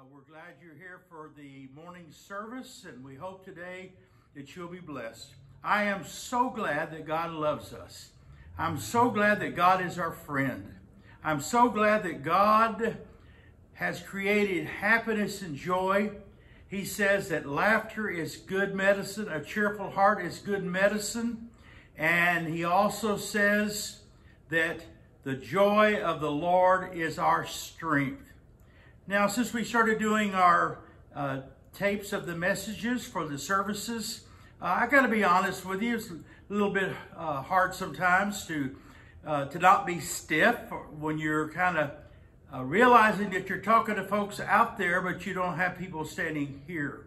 Uh, we're glad you're here for the morning service, and we hope today that you'll be blessed. I am so glad that God loves us. I'm so glad that God is our friend. I'm so glad that God has created happiness and joy. He says that laughter is good medicine, a cheerful heart is good medicine. And he also says that the joy of the Lord is our strength. Now, since we started doing our uh, tapes of the messages for the services, uh, I got to be honest with you, it's a little bit uh, hard sometimes to uh, to not be stiff when you're kind of uh, realizing that you're talking to folks out there, but you don't have people standing here.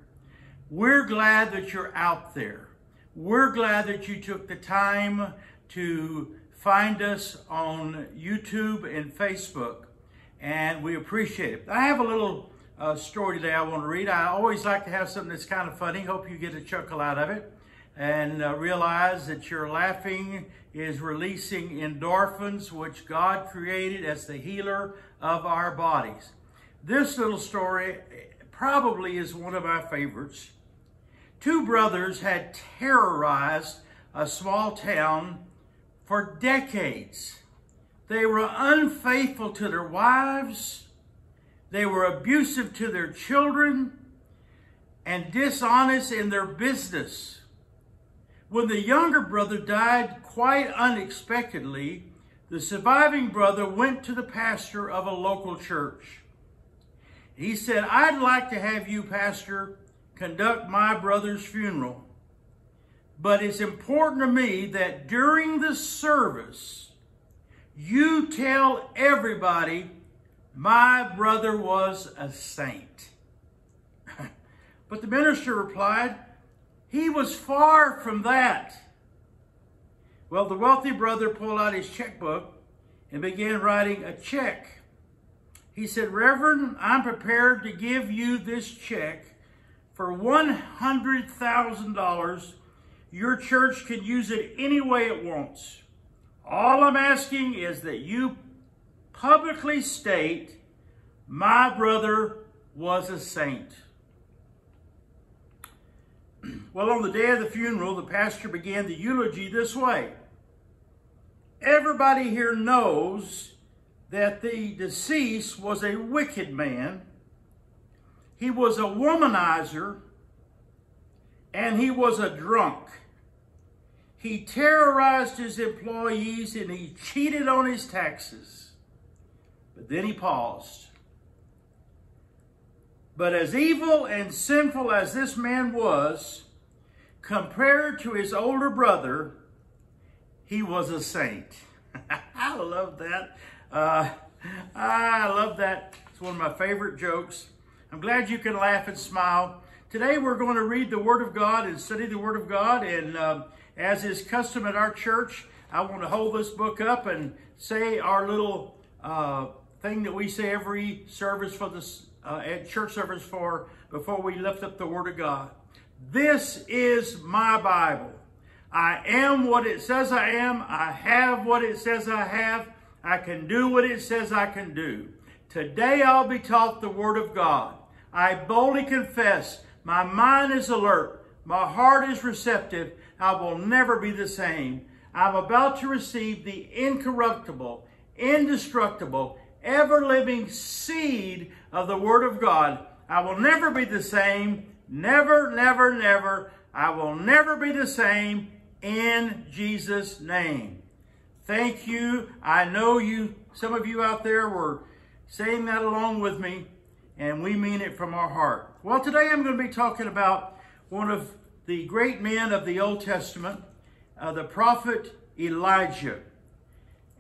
We're glad that you're out there. We're glad that you took the time to find us on YouTube and Facebook and we appreciate it. I have a little uh, story today I want to read. I always like to have something that's kind of funny. Hope you get a chuckle out of it and uh, realize that your laughing is releasing endorphins, which God created as the healer of our bodies. This little story probably is one of my favorites. Two brothers had terrorized a small town for decades. They were unfaithful to their wives. They were abusive to their children and dishonest in their business. When the younger brother died quite unexpectedly, the surviving brother went to the pastor of a local church. He said, I'd like to have you, pastor, conduct my brother's funeral. But it's important to me that during the service, you tell everybody my brother was a saint. but the minister replied, he was far from that. Well, the wealthy brother pulled out his checkbook and began writing a check. He said, Reverend, I'm prepared to give you this check for $100,000. Your church can use it any way it wants. All I'm asking is that you publicly state my brother was a saint. Well, on the day of the funeral, the pastor began the eulogy this way. Everybody here knows that the deceased was a wicked man. He was a womanizer and he was a drunk. He terrorized his employees and he cheated on his taxes. But then he paused. But as evil and sinful as this man was, compared to his older brother, he was a saint. I love that. Uh, I love that. It's one of my favorite jokes. I'm glad you can laugh and smile. Today we're going to read the Word of God and study the Word of God. And uh, as is custom at our church, I want to hold this book up and say our little uh, thing that we say every service for this uh, at church service for before we lift up the Word of God. This is my Bible. I am what it says I am. I have what it says I have. I can do what it says I can do. Today I'll be taught the Word of God. I boldly confess my mind is alert. My heart is receptive I will never be the same. I'm about to receive the incorruptible, indestructible, ever living seed of the Word of God. I will never be the same. Never, never, never. I will never be the same in Jesus' name. Thank you. I know you, some of you out there were saying that along with me, and we mean it from our heart. Well, today I'm going to be talking about one of the great men of the Old Testament, uh, the prophet Elijah.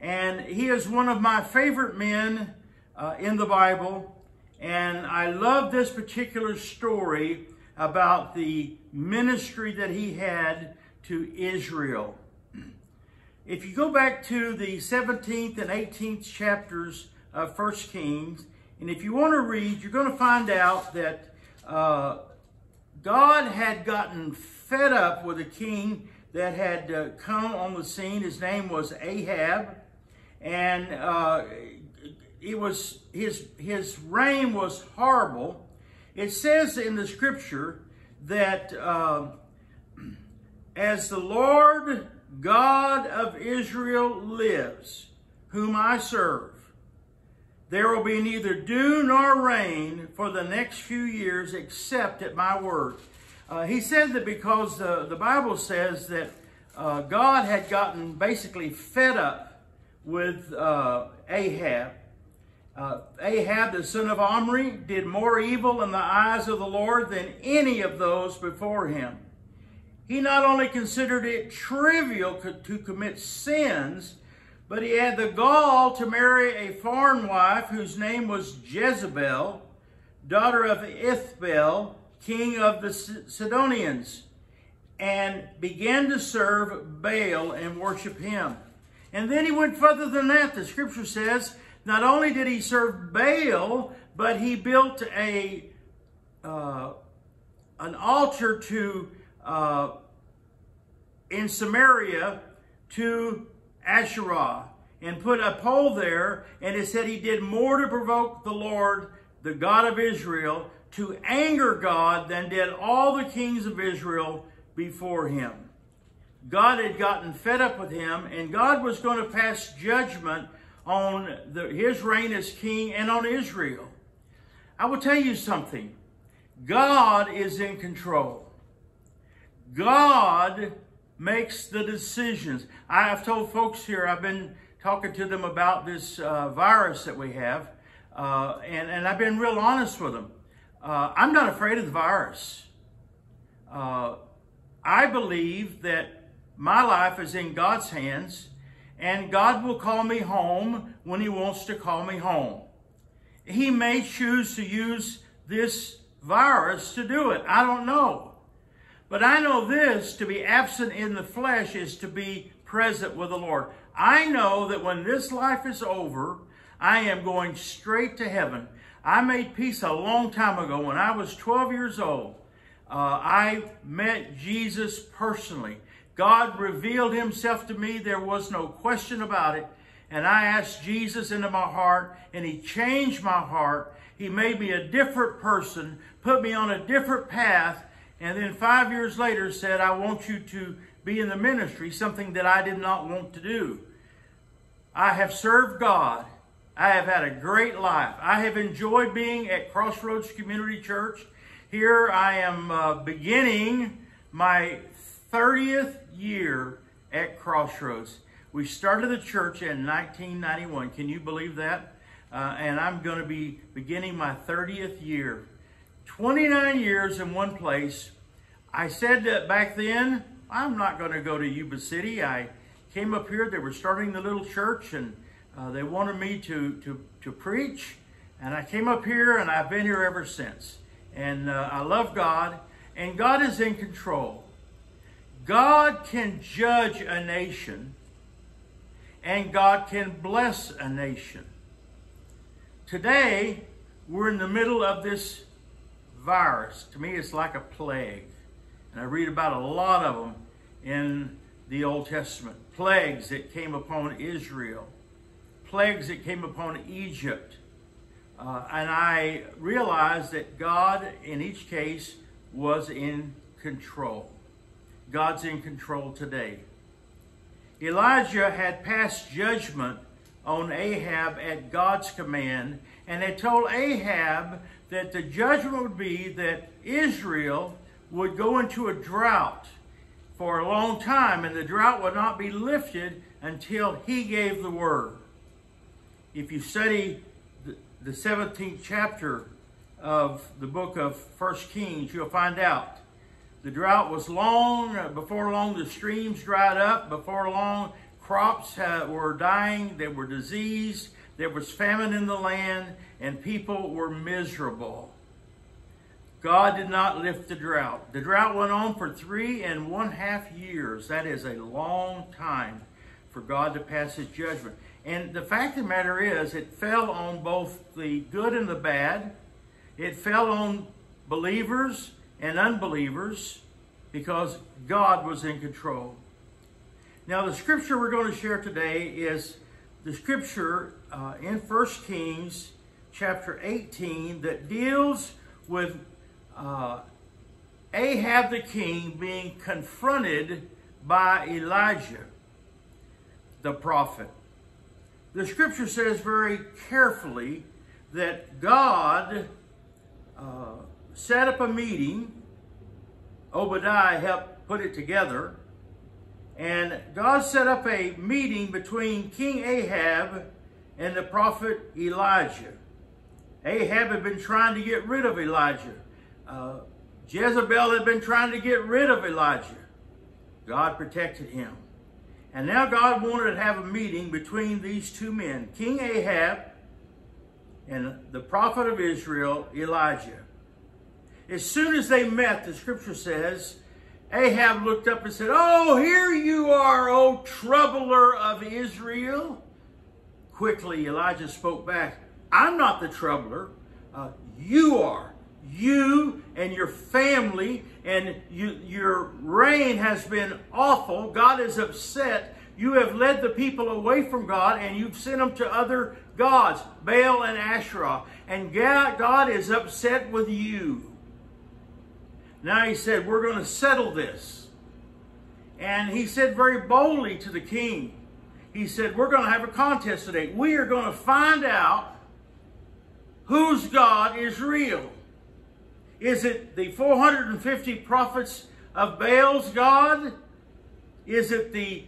And he is one of my favorite men uh, in the Bible. And I love this particular story about the ministry that he had to Israel. If you go back to the 17th and 18th chapters of First Kings, and if you want to read, you're going to find out that uh, God had gotten fed up with a king that had uh, come on the scene. His name was Ahab. And uh, it was his, his reign was horrible. It says in the scripture that uh, as the Lord God of Israel lives, whom I serve, there will be neither dew nor rain for the next few years except at my word. Uh, he said that because the, the Bible says that uh, God had gotten basically fed up with uh, Ahab. Uh, Ahab, the son of Omri, did more evil in the eyes of the Lord than any of those before him. He not only considered it trivial to commit sins, but he had the gall to marry a foreign wife whose name was Jezebel, daughter of Ethbaal, king of the Sidonians, and began to serve Baal and worship him. And then he went further than that. The scripture says, not only did he serve Baal, but he built a uh, an altar to uh, in Samaria to Asherah and put a pole there. And it said he did more to provoke the Lord, the God of Israel, to anger God than did all the kings of Israel before him. God had gotten fed up with him, and God was going to pass judgment on the, his reign as king and on Israel. I will tell you something. God is in control. God makes the decisions. I have told folks here, I've been talking to them about this uh, virus that we have, uh, and, and I've been real honest with them. Uh, I'm not afraid of the virus. Uh, I believe that my life is in God's hands, and God will call me home when He wants to call me home. He may choose to use this virus to do it. I don't know. But I know this to be absent in the flesh is to be present with the Lord. I know that when this life is over, I am going straight to heaven. I made peace a long time ago. When I was 12 years old, uh, I met Jesus personally. God revealed himself to me. There was no question about it. And I asked Jesus into my heart, and he changed my heart. He made me a different person, put me on a different path, and then five years later said, I want you to be in the ministry, something that I did not want to do. I have served God. I have had a great life. I have enjoyed being at Crossroads Community Church. Here I am uh, beginning my 30th year at Crossroads. We started the church in 1991. Can you believe that? Uh, and I'm going to be beginning my 30th year. 29 years in one place. I said that back then, I'm not going to go to Yuba City. I came up here. They were starting the little church, and uh, they wanted me to, to, to preach. And I came up here, and I've been here ever since. And uh, I love God, and God is in control. God can judge a nation, and God can bless a nation. Today, we're in the middle of this virus. To me, it's like a plague. And I read about a lot of them in the Old Testament. Plagues that came upon Israel, plagues that came upon Egypt. Uh, and I realized that God, in each case, was in control. God's in control today. Elijah had passed judgment on Ahab at God's command and had told Ahab that the judgment would be that Israel would go into a drought for a long time, and the drought would not be lifted until he gave the word. If you study the 17th chapter of the book of First Kings, you'll find out. The drought was long. Before long, the streams dried up. Before long, crops uh, were dying. They were diseased. There was famine in the land, and people were miserable. God did not lift the drought. The drought went on for three and one half years. That is a long time for God to pass his judgment. And the fact of the matter is, it fell on both the good and the bad. It fell on believers and unbelievers because God was in control. Now, the scripture we're going to share today is the scripture uh, in 1 Kings chapter 18 that deals with uh, Ahab the king being confronted by Elijah the prophet. The scripture says very carefully that God uh, set up a meeting. Obadiah helped put it together. And God set up a meeting between King Ahab and the prophet Elijah. Ahab had been trying to get rid of Elijah. Uh, Jezebel had been trying to get rid of Elijah. God protected him. And now God wanted to have a meeting between these two men, King Ahab and the prophet of Israel, Elijah. As soon as they met, the scripture says, Ahab looked up and said, Oh, here you are, O troubler of Israel. Quickly, Elijah spoke back, I'm not the troubler. Uh, you are. You and your family and you, your reign has been awful. God is upset. You have led the people away from God and you've sent them to other gods, Baal and Asherah. And God is upset with you. Now he said, We're going to settle this. And he said very boldly to the king, He said, We're going to have a contest today. We are going to find out whose God is real. Is it the 450 prophets of Baal's God? Is it the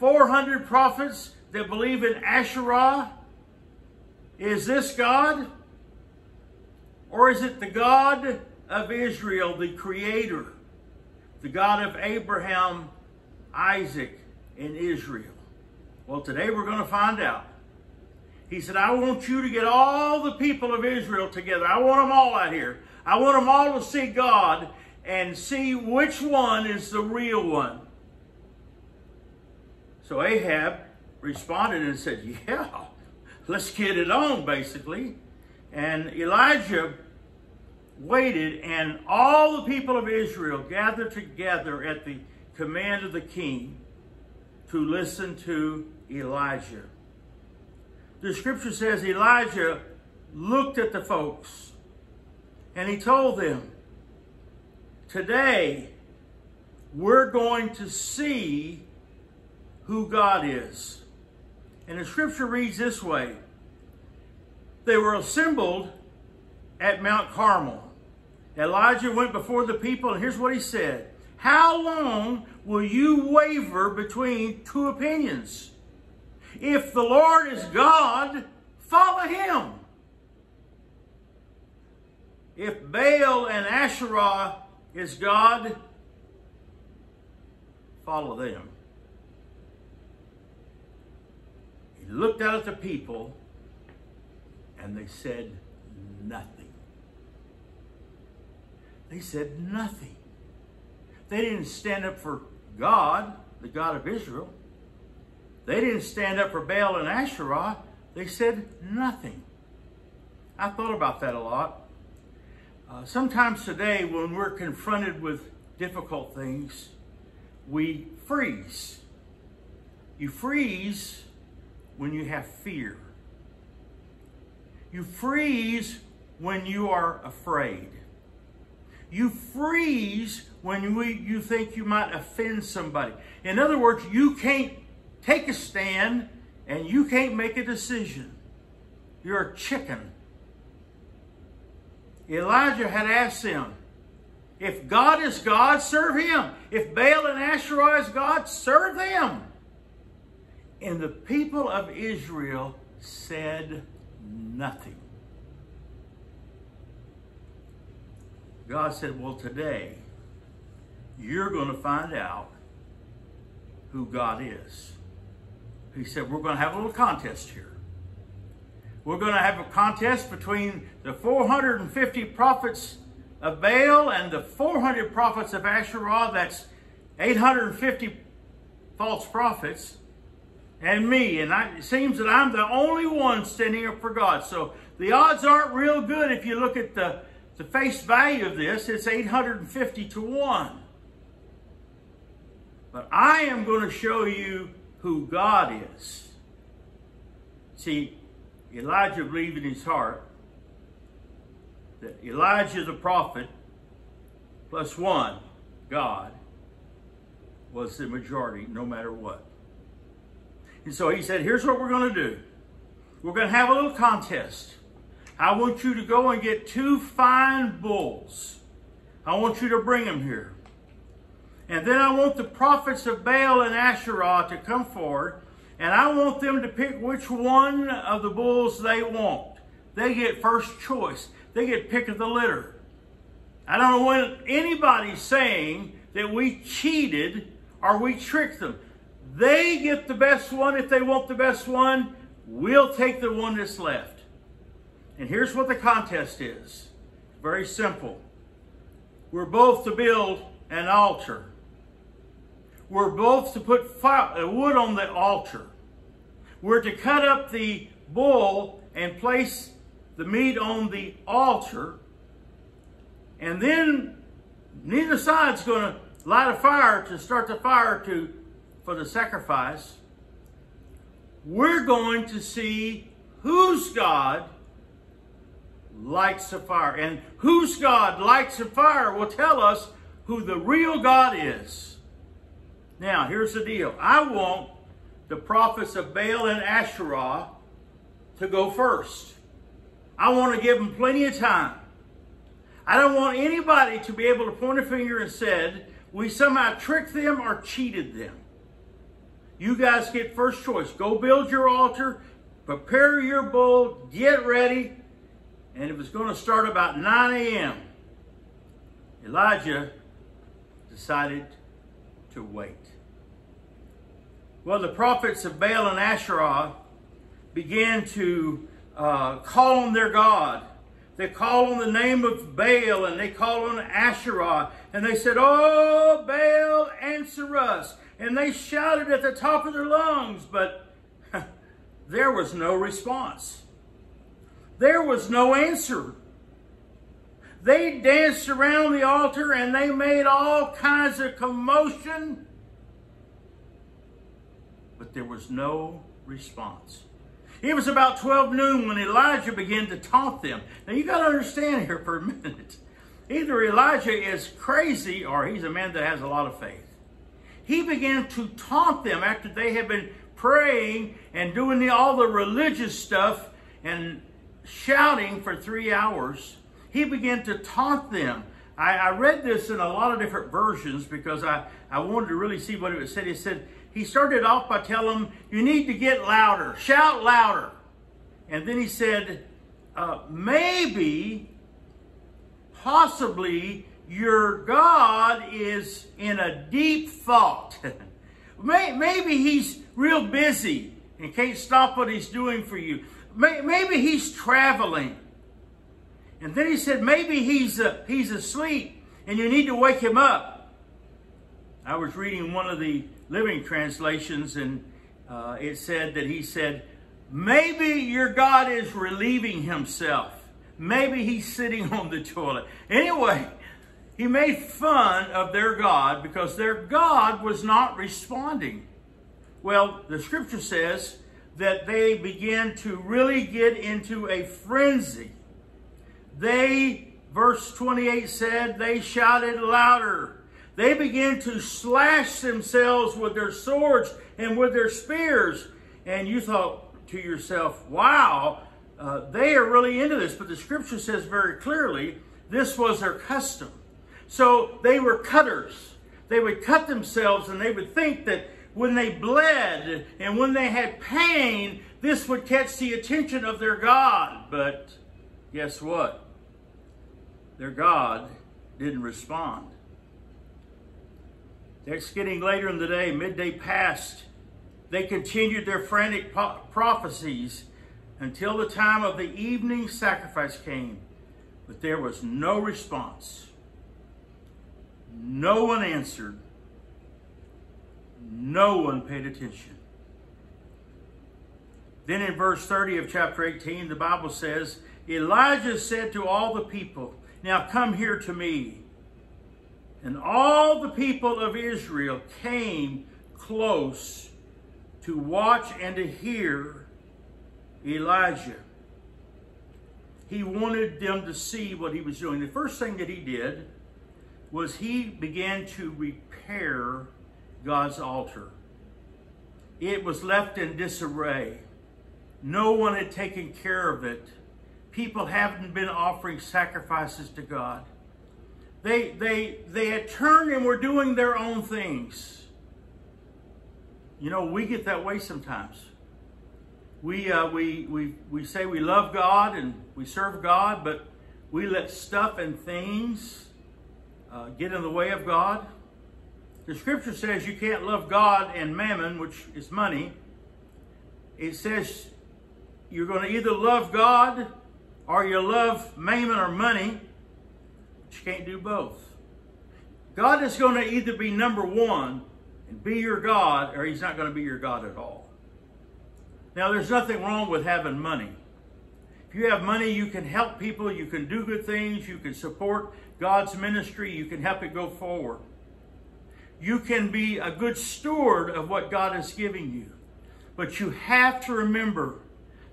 400 prophets that believe in Asherah? Is this God? Or is it the God of Israel, the Creator, the God of Abraham, Isaac, and Israel? Well, today we're going to find out. He said, I want you to get all the people of Israel together. I want them all out here. I want them all to see God and see which one is the real one. So Ahab responded and said, Yeah, let's get it on, basically. And Elijah waited, and all the people of Israel gathered together at the command of the king to listen to Elijah. The scripture says Elijah looked at the folks and he told them, Today, we're going to see who God is. And the scripture reads this way They were assembled at Mount Carmel. Elijah went before the people, and here's what he said How long will you waver between two opinions? If the Lord is God, follow him. If Baal and Asherah is God, follow them. He looked out at the people and they said nothing. They said nothing. They didn't stand up for God, the God of Israel. They didn't stand up for Baal and Asherah. They said nothing. I thought about that a lot. Uh, sometimes today, when we're confronted with difficult things, we freeze. You freeze when you have fear. You freeze when you are afraid. You freeze when you, you think you might offend somebody. In other words, you can't take a stand and you can't make a decision. You're a chicken Elijah had asked them, if God is God, serve him. If Baal and Asherah is God, serve them. And the people of Israel said nothing. God said, well, today, you're going to find out who God is. He said, we're going to have a little contest here. We're going to have a contest between the 450 prophets of Baal and the 400 prophets of Asherah. That's 850 false prophets and me. And I, it seems that I'm the only one standing up for God. So the odds aren't real good if you look at the, the face value of this. It's 850 to 1. But I am going to show you who God is. See, Elijah believed in his heart that Elijah the prophet plus one, God, was the majority no matter what. And so he said, here's what we're going to do. We're going to have a little contest. I want you to go and get two fine bulls. I want you to bring them here. And then I want the prophets of Baal and Asherah to come forward, and I want them to pick which one of the bulls they want. They get first choice. They get pick of the litter. I don't want anybody saying that we cheated or we tricked them. They get the best one if they want the best one. We'll take the one that's left. And here's what the contest is. Very simple. We're both to build an altar. We're both to put fire, uh, wood on the altar. We're to cut up the bull and place the meat on the altar. And then neither side's going to light a fire to start the fire to for the sacrifice. We're going to see whose God lights the fire. And whose God lights the fire will tell us who the real God is. Now, here's the deal. I want the prophets of Baal and Asherah to go first. I want to give them plenty of time. I don't want anybody to be able to point a finger and said, we somehow tricked them or cheated them. You guys get first choice. Go build your altar, prepare your bull, get ready, and it was going to start about 9 a.m. Elijah decided to wait. Well, the prophets of Baal and Asherah began to uh, call on their God. They called on the name of Baal and they called on Asherah. And they said, Oh, Baal, answer us. And they shouted at the top of their lungs, but there was no response. There was no answer. They danced around the altar and they made all kinds of commotion, but there was no response. It was about 12 noon when Elijah began to taunt them. Now you got to understand here for a minute. Either Elijah is crazy or he's a man that has a lot of faith. He began to taunt them after they had been praying and doing the, all the religious stuff and shouting for three hours, he began to taunt them. I, I, read this in a lot of different versions because I, I wanted to really see what it was said. He said, he started off by telling them, you need to get louder, shout louder. And then he said, uh, maybe, possibly, your God is in a deep thought. maybe he's real busy and can't stop what he's doing for you. Maybe he's traveling. And then he said, maybe he's, uh, he's asleep and you need to wake him up. I was reading one of the living translations and uh, it said that he said, maybe your God is relieving himself. Maybe he's sitting on the toilet. Anyway, he made fun of their God because their God was not responding. Well, the scripture says that they began to really get into a frenzy. They, verse 28 said, they shouted louder. They began to slash themselves with their swords and with their spears. And you thought to yourself, wow, uh, they are really into this. But the scripture says very clearly, this was their custom. So they were cutters. They would cut themselves and they would think that when they bled and when they had pain, this would catch the attention of their God. But guess what? Their God didn't respond. It's getting later in the day, midday passed. They continued their frantic prophecies until the time of the evening sacrifice came, but there was no response. No one answered. No one paid attention. Then in verse 30 of chapter 18, the Bible says, Elijah said to all the people, Now come here to me. And all the people of Israel came close to watch and to hear Elijah. he wanted them to see what he was doing. The first thing that he did was he began to repair God's altar. It was left in disarray. No one had taken care of it. People haven't been offering sacrifices to God. They, they, they had turned and were doing their own things. You know, we get that way sometimes. We, uh, we, we, we say we love God and we serve God, but we let stuff and things uh, get in the way of God. The scripture says you can't love God and mammon, which is money. It says you're going to either love God or you love mammon or money. But you can't do both. God is going to either be number one and be your God, or he's not going to be your God at all. Now, there's nothing wrong with having money. If you have money, you can help people, you can do good things, you can support God's ministry, you can help it go forward you can be a good steward of what God is giving you. But you have to remember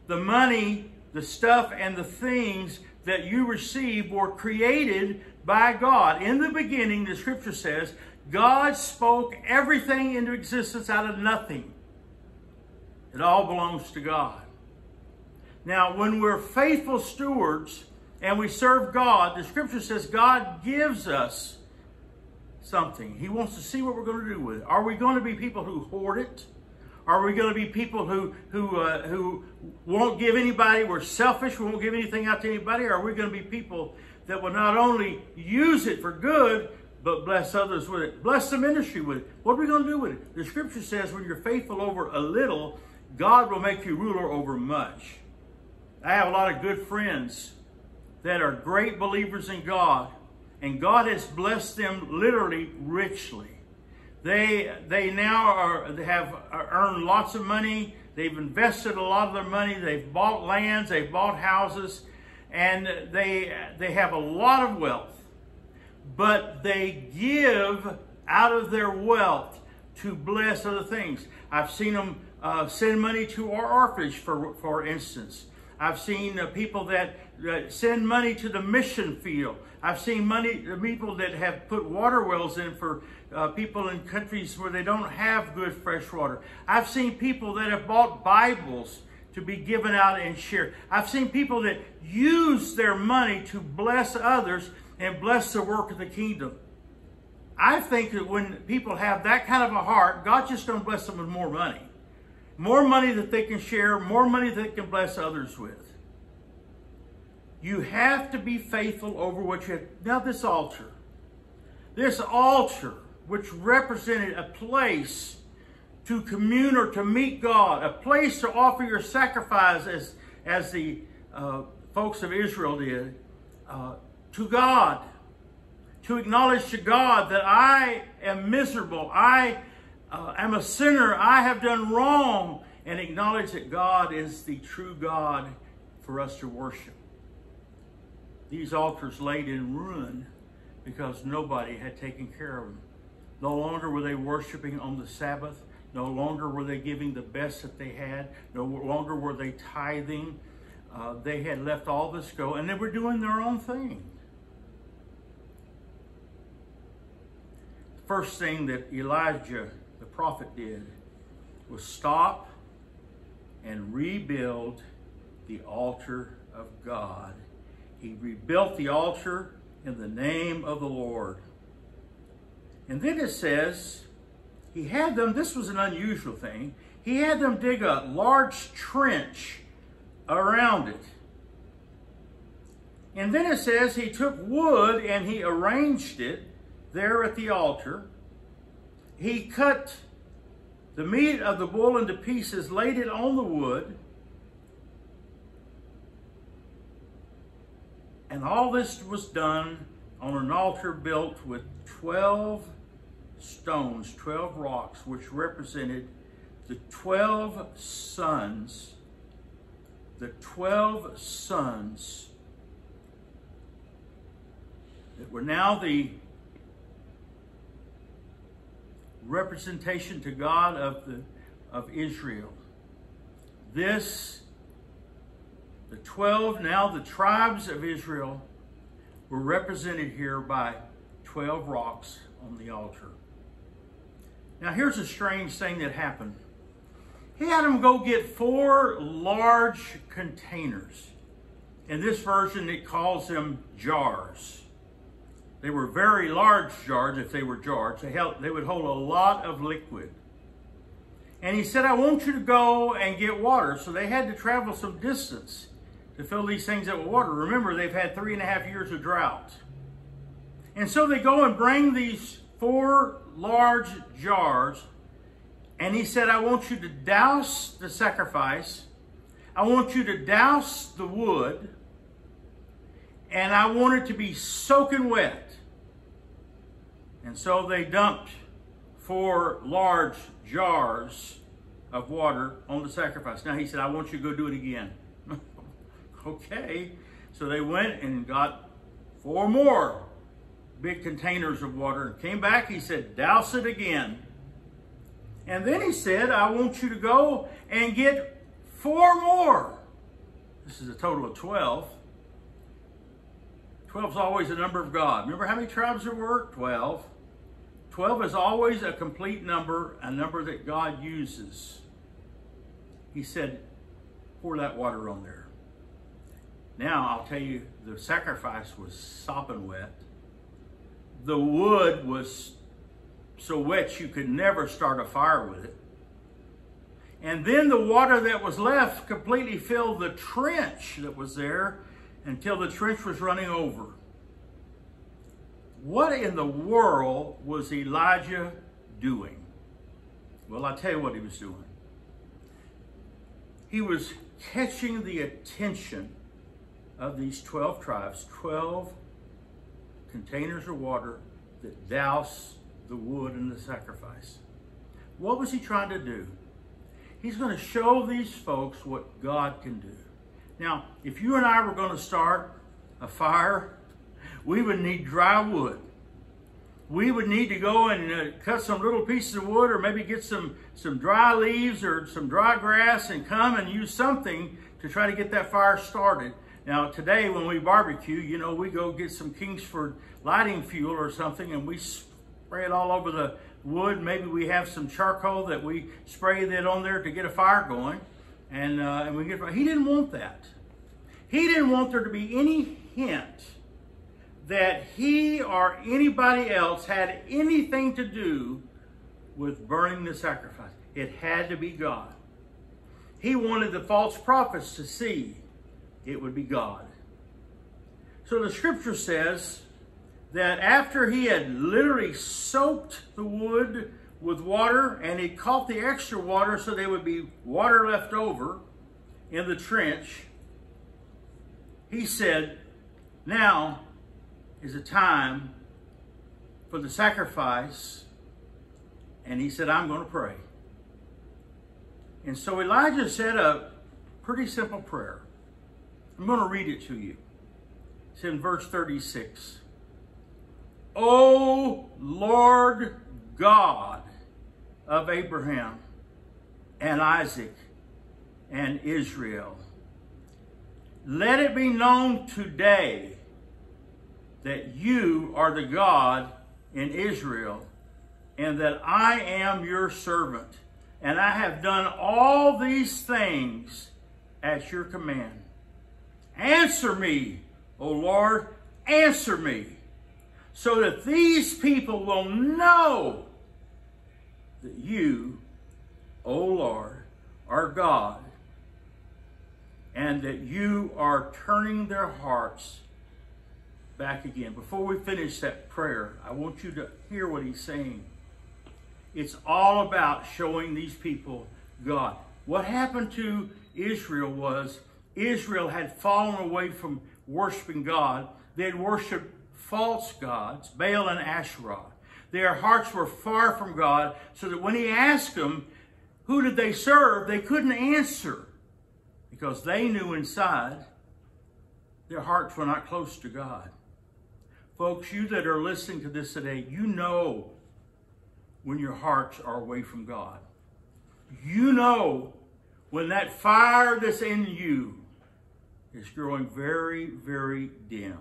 the money, the stuff, and the things that you receive were created by God. In the beginning, the scripture says, God spoke everything into existence out of nothing. It all belongs to God. Now, when we're faithful stewards and we serve God, the scripture says God gives us something. He wants to see what we're going to do with it. Are we going to be people who hoard it? Are we going to be people who who uh, who won't give anybody? We're selfish. We won't give anything out to anybody. Or are we going to be people that will not only use it for good, but bless others with it? Bless the ministry with it. What are we going to do with it? The Scripture says, when you're faithful over a little, God will make you ruler over much. I have a lot of good friends that are great believers in God and God has blessed them literally richly. They they now are they have earned lots of money. They've invested a lot of their money. They've bought lands. They've bought houses, and they they have a lot of wealth. But they give out of their wealth to bless other things. I've seen them uh, send money to our orphanage, for for instance. I've seen uh, people that, that send money to the mission field. I've seen money people that have put water wells in for uh, people in countries where they don't have good fresh water. I've seen people that have bought Bibles to be given out and shared. I've seen people that use their money to bless others and bless the work of the kingdom. I think that when people have that kind of a heart, God just don't bless them with more money. More money that they can share, more money that they can bless others with. You have to be faithful over what you have. Now, this altar, this altar, which represented a place to commune or to meet God, a place to offer your sacrifice as, as the uh, folks of Israel did, uh, to God, to acknowledge to God that I am miserable, I uh, am a sinner, I have done wrong, and acknowledge that God is the true God for us to worship these altars laid in ruin because nobody had taken care of them. No longer were they worshiping on the Sabbath. No longer were they giving the best that they had. No longer were they tithing. Uh, they had left all this go and they were doing their own thing. The first thing that Elijah, the prophet, did was stop and rebuild the altar of God he rebuilt the altar in the name of the Lord. And then it says, he had them, this was an unusual thing, he had them dig a large trench around it. And then it says he took wood and he arranged it there at the altar. He cut the meat of the bull into pieces, laid it on the wood, And all this was done on an altar built with 12 stones, 12 rocks, which represented the 12 sons, the 12 sons that were now the representation to God of the of Israel. This The 12, now the tribes of Israel, were represented here by 12 rocks on the altar. Now, here's a strange thing that happened. He had them go get four large containers. In this version, it calls them jars. They were very large jars if they were jars. They, held, they would hold a lot of liquid. And he said, I want you to go and get water. So they had to travel some distance to fill these things up with water. Remember, they've had three and a half years of drought. And so they go and bring these four large jars. And he said, I want you to douse the sacrifice. I want you to douse the wood. And I want it to be soaking wet. And so they dumped four large jars of water on the sacrifice. Now he said, I want you to go do it again. okay. So they went and got four more big containers of water and came back. He said, douse it again. And then he said, I want you to go and get four more. This is a total of 12. 12 is always a number of God. Remember how many tribes there were? 12. 12 is always a complete number, a number that God uses. He said, pour that water on there. Now, I'll tell you, the sacrifice was sopping wet. The wood was so wet you could never start a fire with it. And then the water that was left completely filled the trench that was there until the trench was running over. What in the world was Elijah doing? Well, I'll tell you what he was doing. He was catching the attention of these 12 tribes, 12 containers of water that douse the wood and the sacrifice. What was he trying to do? He's going to show these folks what God can do. Now, if you and I were going to start a fire, we would need dry wood. We would need to go and uh, cut some little pieces of wood or maybe get some, some dry leaves or some dry grass and come and use something to try to get that fire started. Now, today when we barbecue, you know, we go get some Kingsford lighting fuel or something and we spray it all over the wood. Maybe we have some charcoal that we spray that on there to get a fire going. And, uh, and we get, he didn't want that. He didn't want there to be any hint that he or anybody else had anything to do with burning the sacrifice. It had to be God. He wanted the false prophets to see it would be God. So the scripture says that after he had literally soaked the wood with water and he caught the extra water so there would be water left over in the trench, he said, Now is a time for the sacrifice. And he said, I'm going to pray. And so Elijah said a pretty simple prayer. I'm going to read it to you. It's in verse 36. O Lord God of Abraham and Isaac and Israel, let it be known today that you are the God in Israel and that I am your servant. And I have done all these things at your command. Answer me, O Lord, answer me, so that these people will know that you, O Lord, are God, and that you are turning their hearts back again. Before we finish that prayer, I want you to hear what he's saying. It's all about showing these people God. What happened to Israel was Israel had fallen away from worshiping God. They had worshiped false gods, Baal and Asherah. Their hearts were far from God, so that when he asked them, who did they serve, they couldn't answer because they knew inside their hearts were not close to God. Folks, you that are listening to this today, you know when your hearts are away from God. You know when that fire that's in you is growing very, very dim.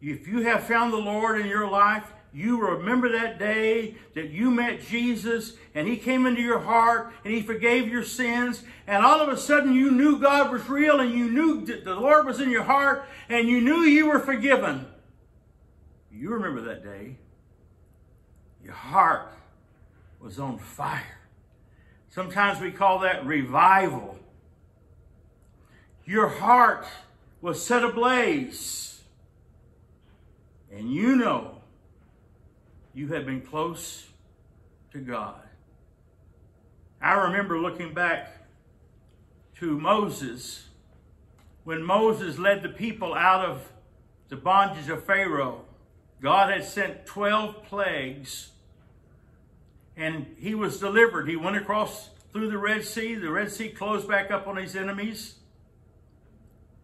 If you have found the Lord in your life, you remember that day that you met Jesus and he came into your heart and he forgave your sins and all of a sudden you knew God was real and you knew that the Lord was in your heart and you knew you were forgiven. You remember that day. Your heart was on fire. Sometimes we call that revival. Your heart was set ablaze. And you know you have been close to God. I remember looking back to Moses when Moses led the people out of the bondage of Pharaoh. God had sent 12 plagues and he was delivered. He went across through the Red Sea. The Red Sea closed back up on his enemies.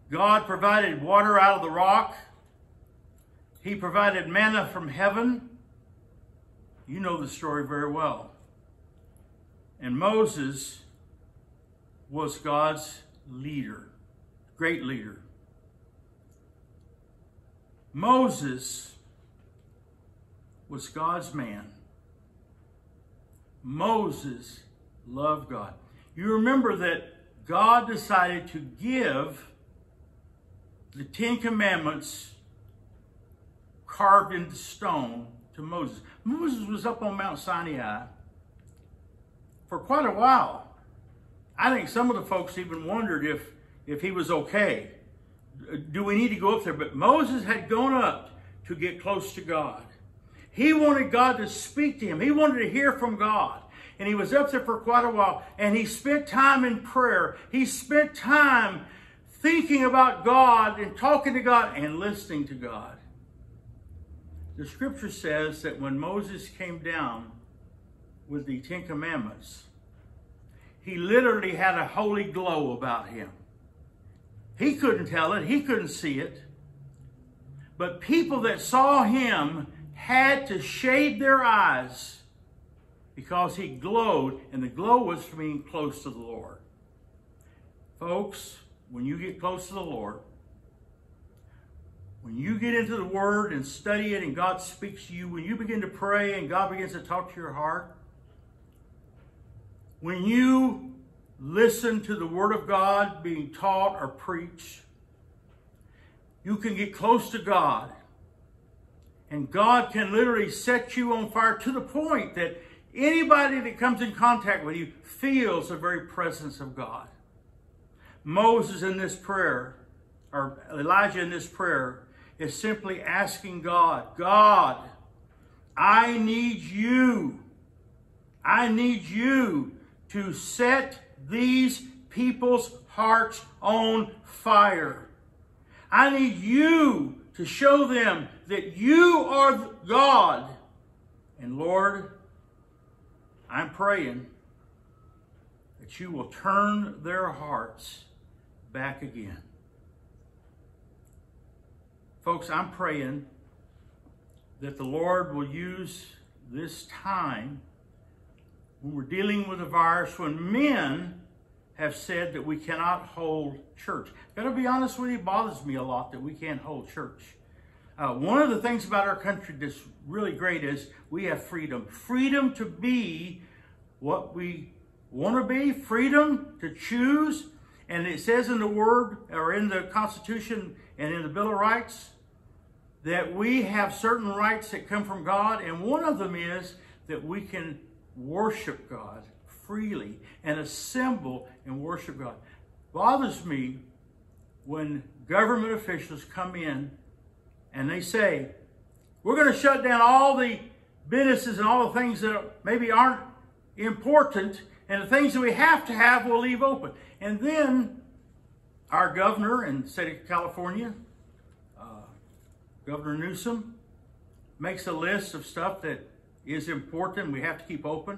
God provided water out of the rock. He provided manna from heaven. You know the story very well. And Moses was God's leader, great leader. Moses was God's man. Moses loved God. You remember that God decided to give the Ten Commandments carved into stone to Moses. Moses was up on Mount Sinai for quite a while. I think some of the folks even wondered if, if he was okay. Do we need to go up there? But Moses had gone up to get close to God. He wanted God to speak to him. He wanted to hear from God. And he was up there for quite a while. And he spent time in prayer. He spent time thinking about God and talking to God and listening to God. The scripture says that when Moses came down with the Ten Commandments, he literally had a holy glow about him. He couldn't tell it, he couldn't see it. But people that saw him had to shade their eyes because he glowed, and the glow was from being close to the Lord. Folks, when you get close to the Lord, when you get into the Word and study it and God speaks to you, when you begin to pray and God begins to talk to your heart, when you listen to the Word of God being taught or preached, you can get close to God. And God can literally set you on fire to the point that anybody that comes in contact with you feels the very presence of God. Moses in this prayer, or Elijah in this prayer, is simply asking God, God, I need you. I need you to set these people's hearts on fire. I need you to show them that you are God. And Lord, I'm praying that you will turn their hearts back again. Folks, I'm praying that the Lord will use this time when we're dealing with a virus, when men have said that we cannot hold church. Gotta be honest with you, it bothers me a lot that we can't hold church. Uh, one of the things about our country that's really great is we have freedom. Freedom to be what we want to be, freedom to choose, and it says in the Word, or in the Constitution and in the Bill of Rights, that we have certain rights that come from God, and one of them is that we can worship God freely and assemble and worship God. Bothers me when government officials come in and they say, we're going to shut down all the businesses and all the things that maybe aren't important and the things that we have to have, we'll leave open. And then our governor in the state of California, uh, Governor Newsom, makes a list of stuff that is important we have to keep open.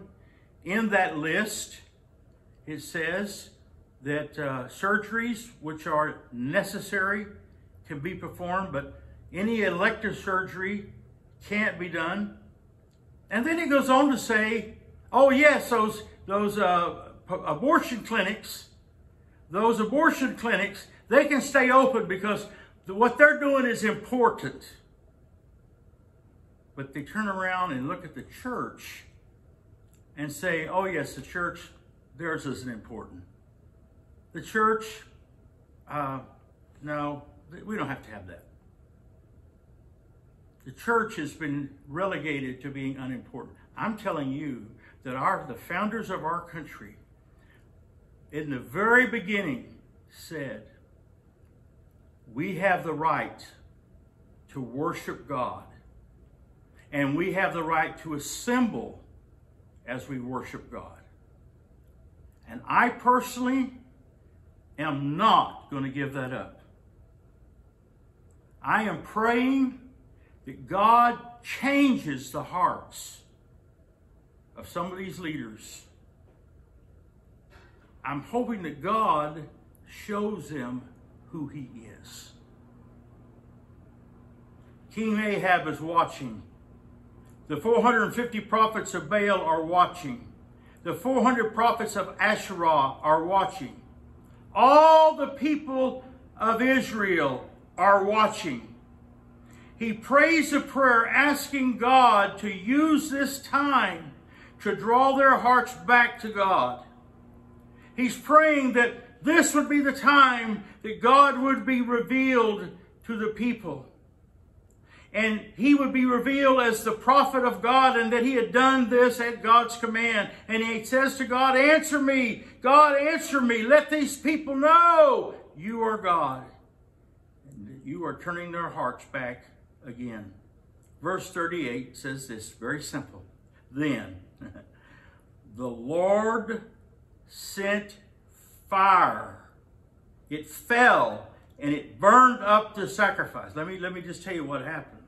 In that list, it says that uh, surgeries which are necessary can be performed, but any elective surgery can't be done. And then it goes on to say, oh yes, those those uh, abortion clinics, those abortion clinics They can stay open because what they're doing is important. But they turn around and look at the church and say, oh, yes, the church, theirs isn't important. The church, uh, no, we don't have to have that. The church has been relegated to being unimportant. I'm telling you that our the founders of our country, in the very beginning, said, we have the right to worship God, and we have the right to assemble as we worship God. And I personally am not going to give that up. I am praying that God changes the hearts of some of these leaders. I'm hoping that God shows them who he is. King Ahab is watching. The 450 prophets of Baal are watching. The 400 prophets of Asherah are watching. All the people of Israel are watching. He prays a prayer asking God to use this time to draw their hearts back to God. He's praying that this would be the time that God would be revealed to the people. And he would be revealed as the prophet of God and that he had done this at God's command. And he says to God, answer me. God, answer me. Let these people know you are God. And you are turning their hearts back again. Verse 38 says this, very simple. Then the Lord sent fire. It fell and it burned up the sacrifice. Let me, let me just tell you what happened.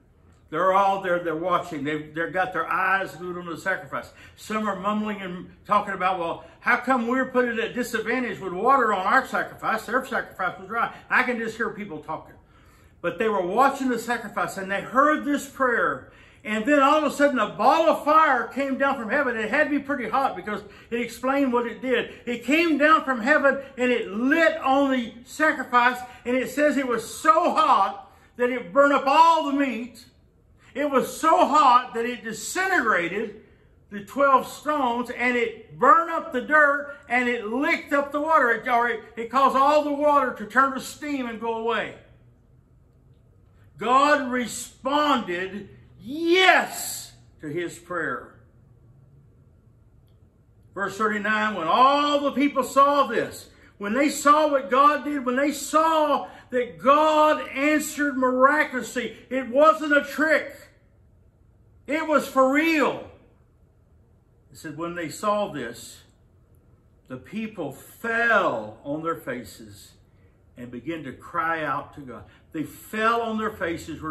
They're all there, they're watching. They've, they've got their eyes glued on the sacrifice. Some are mumbling and talking about, well, how come we're put at a disadvantage with water on our sacrifice? Their sacrifice was dry. I can just hear people talking. But they were watching the sacrifice and they heard this prayer. And then all of a sudden a ball of fire came down from heaven. It had to be pretty hot because it explained what it did. It came down from heaven and it lit on the sacrifice. And it says it was so hot that it burned up all the meat. It was so hot that it disintegrated the 12 stones and it burned up the dirt and it licked up the water. It, or it, it caused all the water to turn to steam and go away. God responded yes to his prayer. Verse 39, when all the people saw this, when they saw what God did, when they saw that God answered miraculously, it wasn't a trick. It was for real. It said, when they saw this, the people fell on their faces and began to cry out to God. They fell on their faces.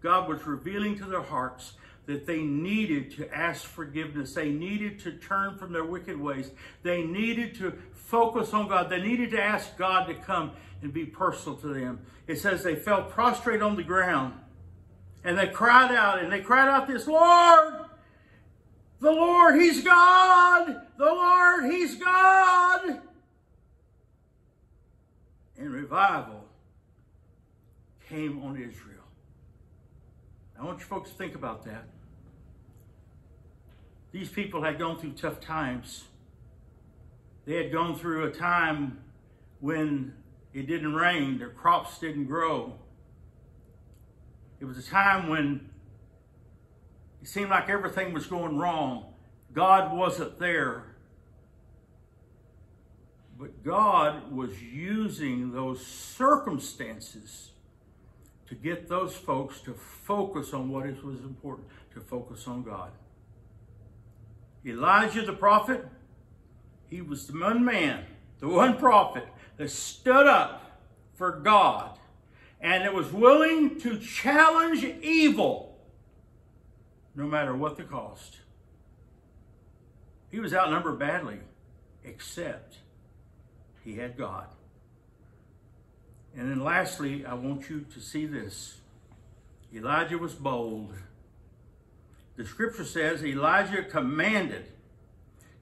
God was revealing to their hearts that they needed to ask forgiveness. They needed to turn from their wicked ways. They needed to focus on God. They needed to ask God to come and be personal to them. It says they fell prostrate on the ground and they cried out and they cried out this, Lord, the Lord, He's God. The Lord, He's God. And revival came on Israel. I want you folks to think about that. These people had gone through tough times. They had gone through a time when it didn't rain, their crops didn't grow. It was a time when it seemed like everything was going wrong. God wasn't there. But God was using those circumstances to get those folks to focus on what is was important, to focus on God. Elijah the prophet, he was the one man, the one prophet that stood up for God and that was willing to challenge evil no matter what the cost. He was outnumbered badly, except he had God. And then lastly, I want you to see this. Elijah was bold. The scripture says Elijah commanded,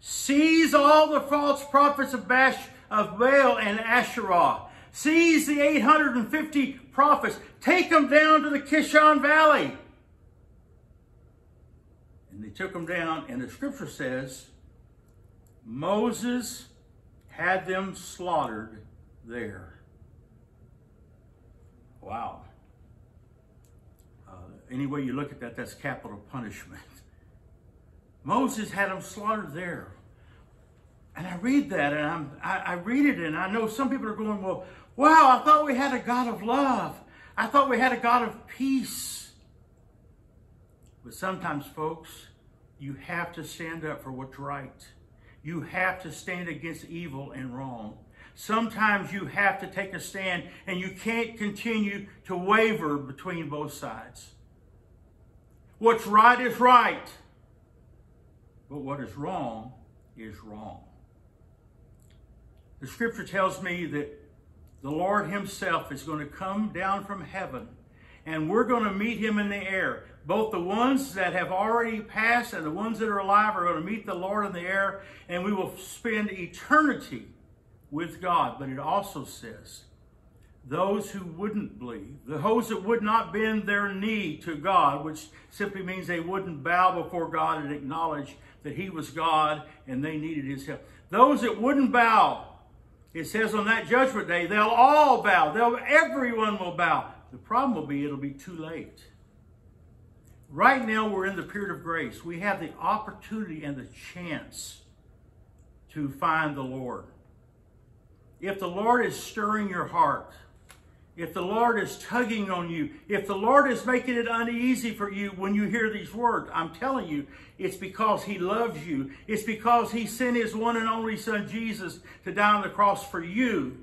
seize all the false prophets of, Bash, of Baal and Asherah. Seize the 850 prophets. Take them down to the Kishon Valley. And they took them down, and the scripture says Moses had them slaughtered there. Wow. Uh, any way you look at that, that's capital punishment. Moses had them slaughtered there. And I read that and I'm, I, I read it and I know some people are going, well, wow, I thought we had a God of love. I thought we had a God of peace. But sometimes, folks, you have to stand up for what's right. You have to stand against evil and wrong. Sometimes you have to take a stand and you can't continue to waver between both sides. What's right is right, but what is wrong is wrong. The scripture tells me that the Lord Himself is going to come down from heaven and we're going to meet Him in the air. Both the ones that have already passed and the ones that are alive are going to meet the Lord in the air and we will spend eternity with God. But it also says, those who wouldn't believe, the those that would not bend their knee to God, which simply means they wouldn't bow before God and acknowledge that He was God and they needed His help. Those that wouldn't bow it says on that judgment day, they'll all bow. They'll, everyone will bow. The problem will be it'll be too late. Right now, we're in the period of grace. We have the opportunity and the chance to find the Lord. If the Lord is stirring your heart, if the Lord is tugging on you, if the Lord is making it uneasy for you when you hear these words, I'm telling you, it's because He loves you. It's because He sent His one and only Son, Jesus, to die on the cross for you.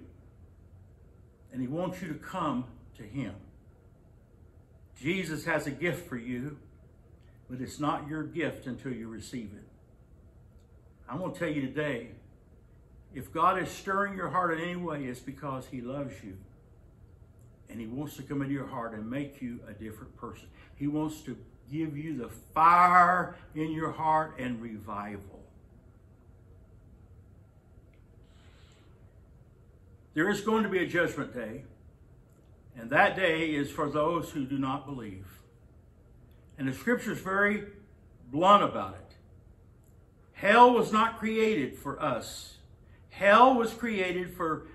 And He wants you to come to Him. Jesus has a gift for you, but it's not your gift until you receive it. I'm going to tell you today if God is stirring your heart in any way, it's because He loves you and he wants to come into your heart and make you a different person. He wants to give you the fire in your heart and revival. There is going to be a judgment day, and that day is for those who do not believe. And the scripture is very blunt about it. Hell was not created for us. Hell was created for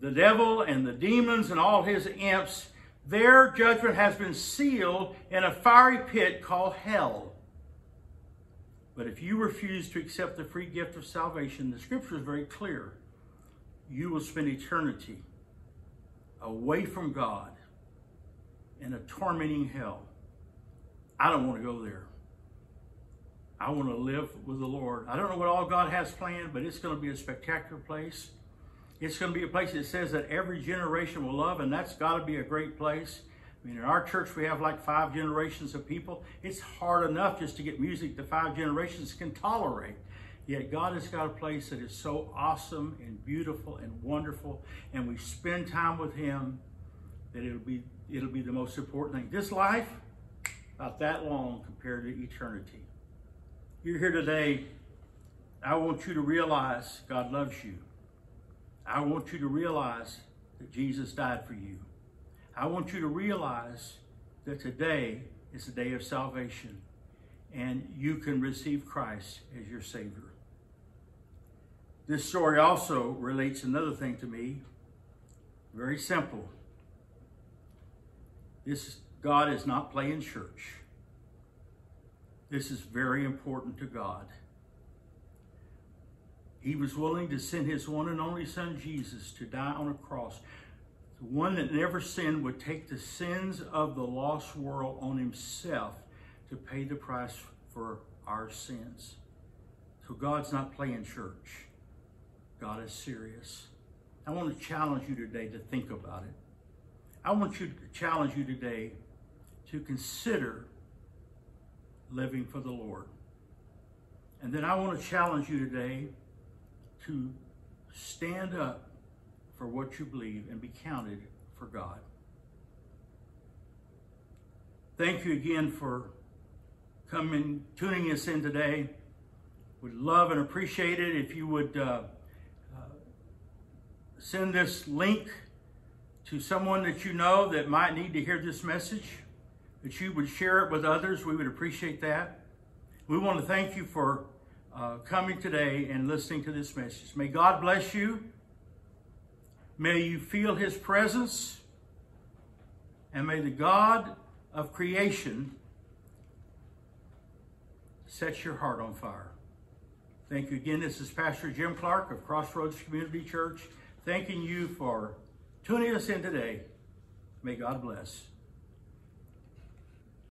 the devil and the demons and all his imps, their judgment has been sealed in a fiery pit called hell. But if you refuse to accept the free gift of salvation, the scripture is very clear. You will spend eternity away from God in a tormenting hell. I don't want to go there. I want to live with the Lord. I don't know what all God has planned, but it's going to be a spectacular place. It's going to be a place that says that every generation will love, and that's got to be a great place. I mean, in our church, we have like five generations of people. It's hard enough just to get music that five generations can tolerate. Yet God has got a place that is so awesome and beautiful and wonderful, and we spend time with Him that it'll be it'll be the most important thing. This life, about that long compared to eternity. You're here today. I want you to realize God loves you. I want you to realize that Jesus died for you. I want you to realize that today is the day of salvation and you can receive Christ as your Savior. This story also relates another thing to me. Very simple. This God is not playing church. This is very important to God. He was willing to send his one and only son, Jesus, to die on a cross. The one that never sinned would take the sins of the lost world on himself to pay the price for our sins. So God's not playing church. God is serious. I want to challenge you today to think about it. I want you to challenge you today to consider living for the Lord. And then I want to challenge you today to stand up for what you believe and be counted for God. Thank you again for coming, tuning us in today. Would love and appreciate it if you would uh, uh, send this link to someone that you know that might need to hear this message, that you would share it with others. We would appreciate that. We want to thank you for uh, coming today and listening to this message. May God bless you. May you feel His presence. And may the God of creation set your heart on fire. Thank you again. This is Pastor Jim Clark of Crossroads Community Church, thanking you for tuning us in today. May God bless.